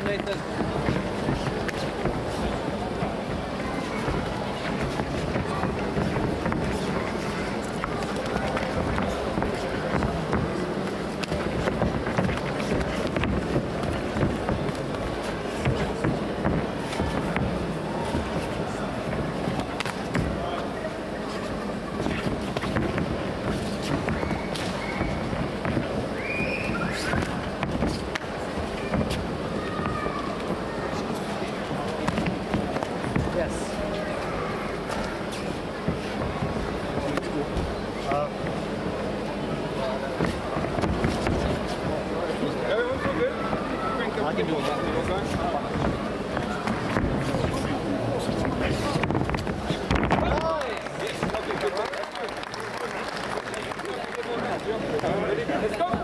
Almeida I can do it. Nice. Yes. Okay. Let's go.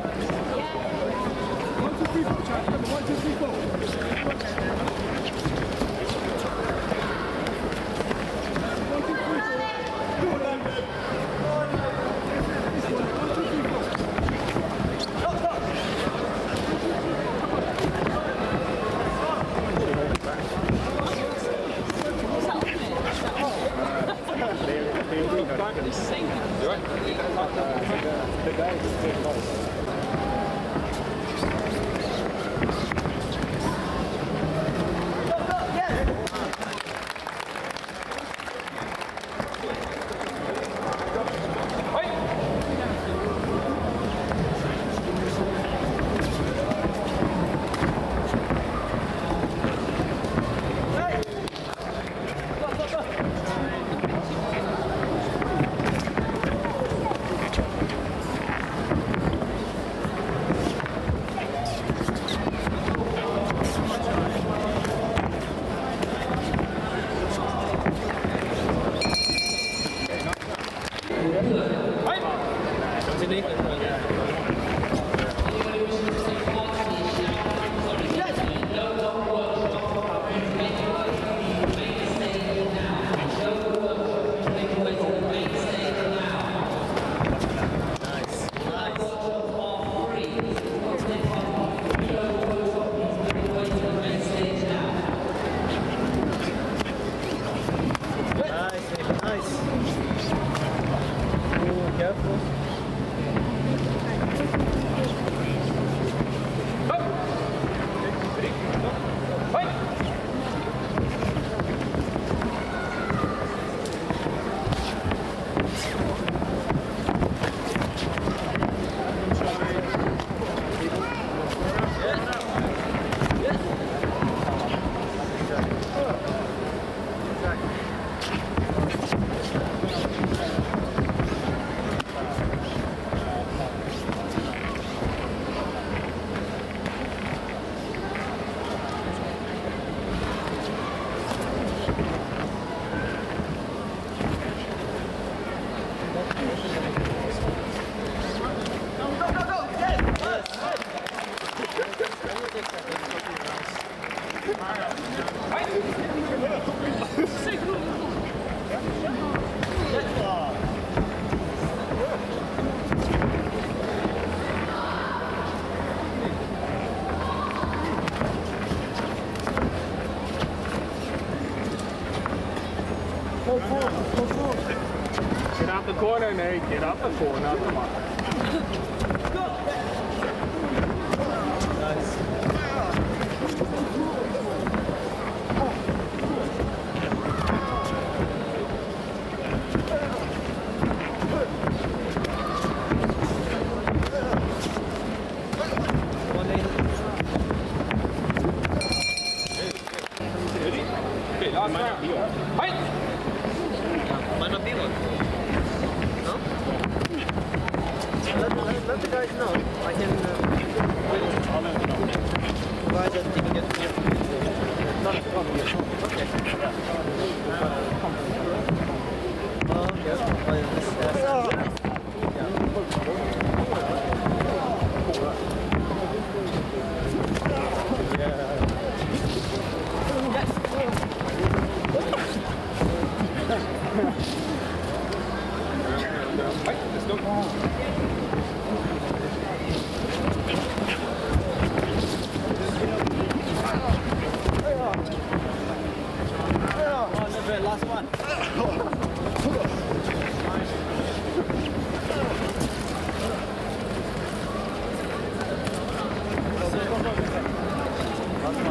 You're right. today Oh, out the corner, Nate. Get out the corner. Come on. just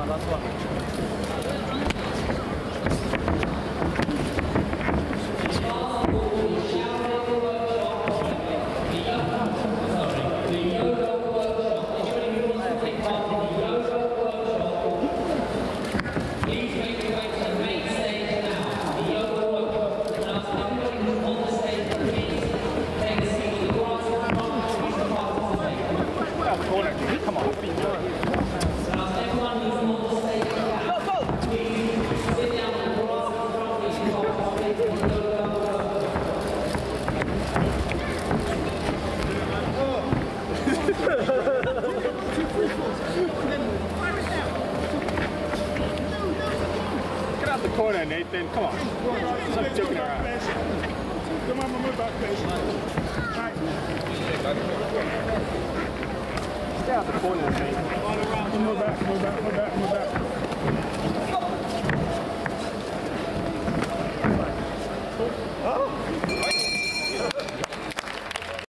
lá sua mente. The corner, Nathan. Come on. Stop joking around. Come on, move back, please. Stay out the corner, Nathan. Move back, move back, move back, move back.